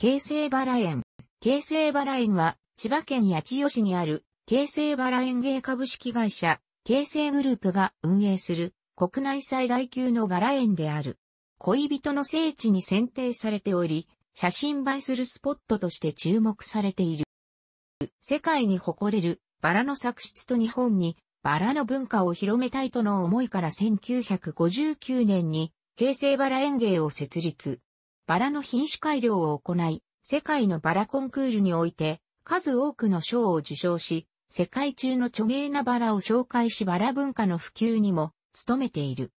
京成バラ園。京成バラ園は、千葉県八千代市にある、京成バラ園芸株式会社、京成グループが運営する、国内最大級のバラ園である。恋人の聖地に選定されており、写真映えするスポットとして注目されている。世界に誇れるバラの作出と日本にバラの文化を広めたいとの思いから1959年に京成バラ園芸を設立。バラの品種改良を行い、世界のバラコンクールにおいて数多くの賞を受賞し、世界中の著名なバラを紹介しバラ文化の普及にも努めている。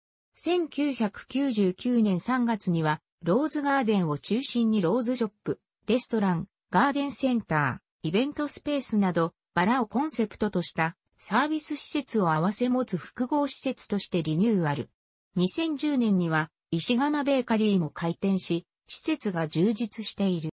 1999年3月には、ローズガーデンを中心にローズショップ、レストラン、ガーデンセンター、イベントスペースなど、バラをコンセプトとしたサービス施設を合わせ持つ複合施設としてリニューアル。2010年には石窯ベーカリーも開店し、施設が充実している。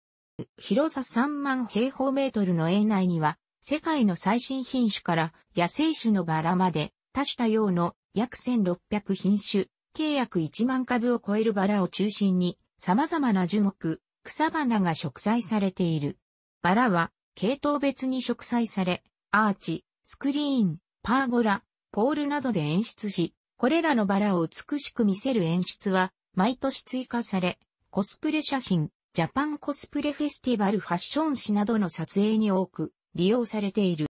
広さ3万平方メートルの園内には、世界の最新品種から野生種のバラまで多種多様の約1600品種、計約1万株を超えるバラを中心に、様々な樹木、草花が植栽されている。バラは、系統別に植栽され、アーチ、スクリーン、パーゴラ、ポールなどで演出し、これらのバラを美しく見せる演出は、毎年追加され、コスプレ写真、ジャパンコスプレフェスティバルファッション誌などの撮影に多く利用されている。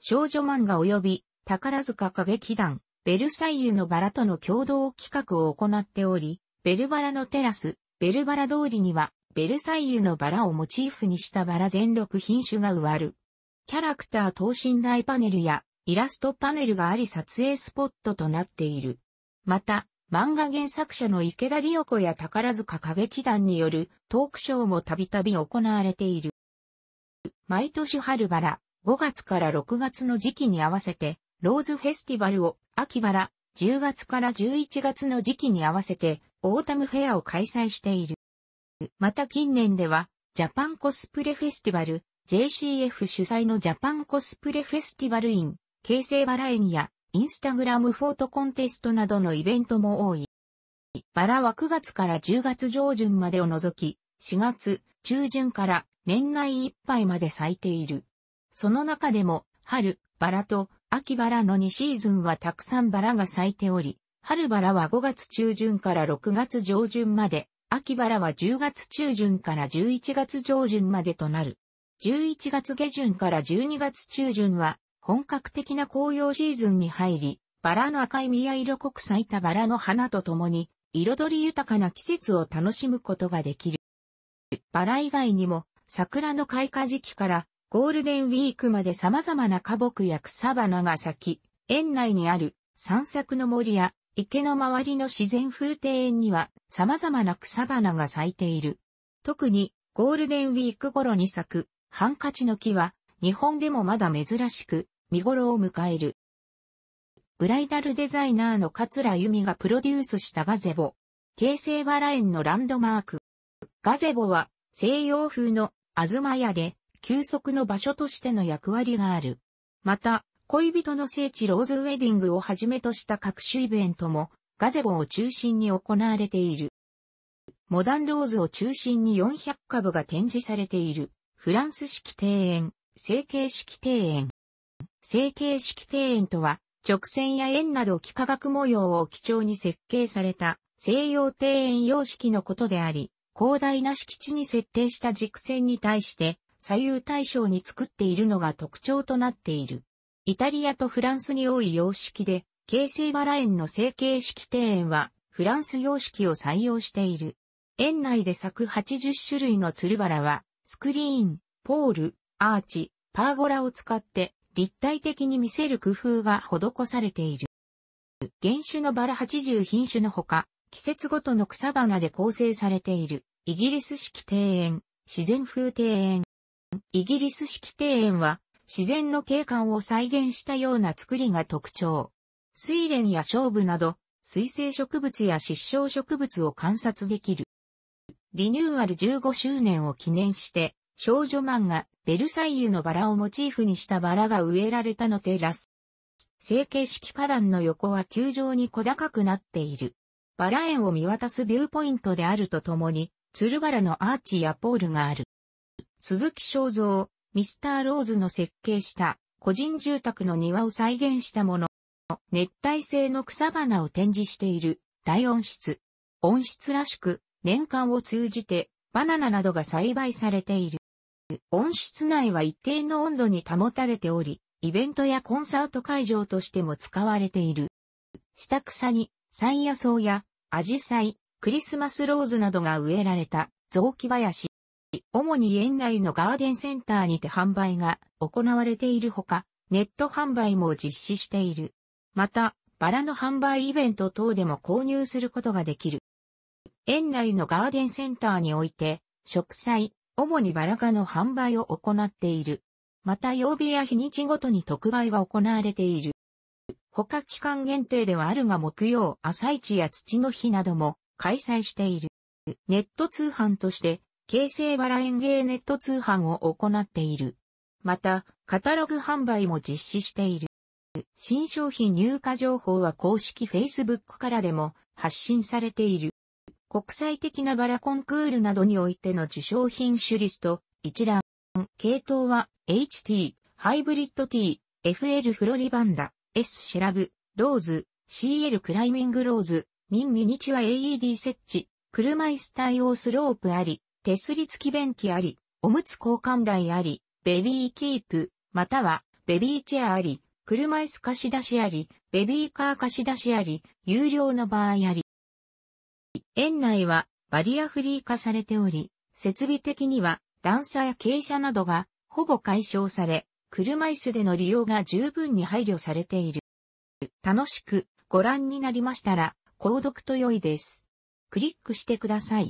少女漫画及び宝塚歌劇団、ベルサイユのバラとの共同企画を行っており、ベルバラのテラス、ベルバラ通りには、ベルサイユのバラをモチーフにしたバラ全6品種が植わる。キャラクター等身大パネルやイラストパネルがあり撮影スポットとなっている。また、漫画原作者の池田理代子や宝塚歌劇団によるトークショーもたびたび行われている。毎年春バラ、5月から6月の時期に合わせて、ローズフェスティバルを秋バラ、10月から11月の時期に合わせて、オータムフェアを開催している。また近年では、ジャパンコスプレフェスティバル、JCF 主催のジャパンコスプレフェスティバルイン、京成バラ園や、インスタグラムフォートコンテストなどのイベントも多い。バラは9月から10月上旬までを除き、4月中旬から年内いっぱいまで咲いている。その中でも、春、バラと秋バラの2シーズンはたくさんバラが咲いており、春バラは5月中旬から6月上旬まで、秋バラは10月中旬から11月上旬までとなる。11月下旬から12月中旬は本格的な紅葉シーズンに入り、バラの赤い実や色濃く咲いたバラの花とともに、彩り豊かな季節を楽しむことができる。バラ以外にも、桜の開花時期からゴールデンウィークまで様々な花木や草花が咲き、園内にある散策の森や池の周りの自然風庭園には様々な草花が咲いている。特にゴールデンウィーク頃に咲くハンカチの木は日本でもまだ珍しく見頃を迎える。ブライダルデザイナーの桂由美がプロデュースしたガゼボ。京成バラ園のランドマーク。ガゼボは西洋風の東屋で休息の場所としての役割がある。また、恋人の聖地ローズウェディングをはじめとした各種イベントも、ガゼボを中心に行われている。モダンローズを中心に400株が展示されている。フランス式庭園、成形式庭園。成形式庭園とは、直線や円など幾何学模様を基調に設計された西洋庭園様式のことであり、広大な敷地に設定した軸線に対して左右対称に作っているのが特徴となっている。イタリアとフランスに多い様式で、京成バラ園の成形式庭園はフランス様式を採用している。園内で咲く80種類の鶴バラは、スクリーン、ポール、アーチ、パーゴラを使って立体的に見せる工夫が施されている。原種のバラ80品種のほか、季節ごとの草花で構成されている、イギリス式庭園、自然風庭園、イギリス式庭園は自然の景観を再現したような作りが特徴。水蓮や勝負など水生植物や失笑植物を観察できる。リニューアル15周年を記念して少女漫画ベルサイユのバラをモチーフにしたバラが植えられたのテラス。成形式花壇の横は球状に小高くなっている。バラ園を見渡すビューポイントであるとともに、鶴原のアーチやポールがある。鈴木正蔵、ミスターローズの設計した個人住宅の庭を再現したもの。熱帯性の草花を展示している大温室。温室らしく年間を通じてバナナなどが栽培されている。温室内は一定の温度に保たれており、イベントやコンサート会場としても使われている。下草に、山野草や、アジサイ、クリスマスローズなどが植えられた雑木林。主に園内のガーデンセンターにて販売が行われているほか、ネット販売も実施している。また、バラの販売イベント等でも購入することができる。園内のガーデンセンターにおいて、植栽、主にバラ科の販売を行っている。また曜日や日にちごとに特売が行われている。他期間限定ではあるが木曜、朝市や土の日なども開催している。ネット通販として、京成バラ園芸ネット通販を行っている。また、カタログ販売も実施している。新商品入荷情報は公式 Facebook からでも発信されている。国際的なバラコンクールなどにおいての受賞品種リスト、一覧。系統は HT、ハイブリッド T、FL フロリバンダ、S シェラブ、ローズ、CL クライミングローズ、ミンミニチュア AED 設置、車椅子対応スロープあり、手すり付き便器あり、おむつ交換台あり、ベビーキープ、またはベビーチェアあり、車椅子貸し出しあり、ベビーカー貸し出しあり、有料の場合あり。園内はバリアフリー化されており、設備的には段差や傾斜などがほぼ解消され、車椅子での利用が十分に配慮されている。楽しくご覧になりましたら、購読と良いです。クリックしてください。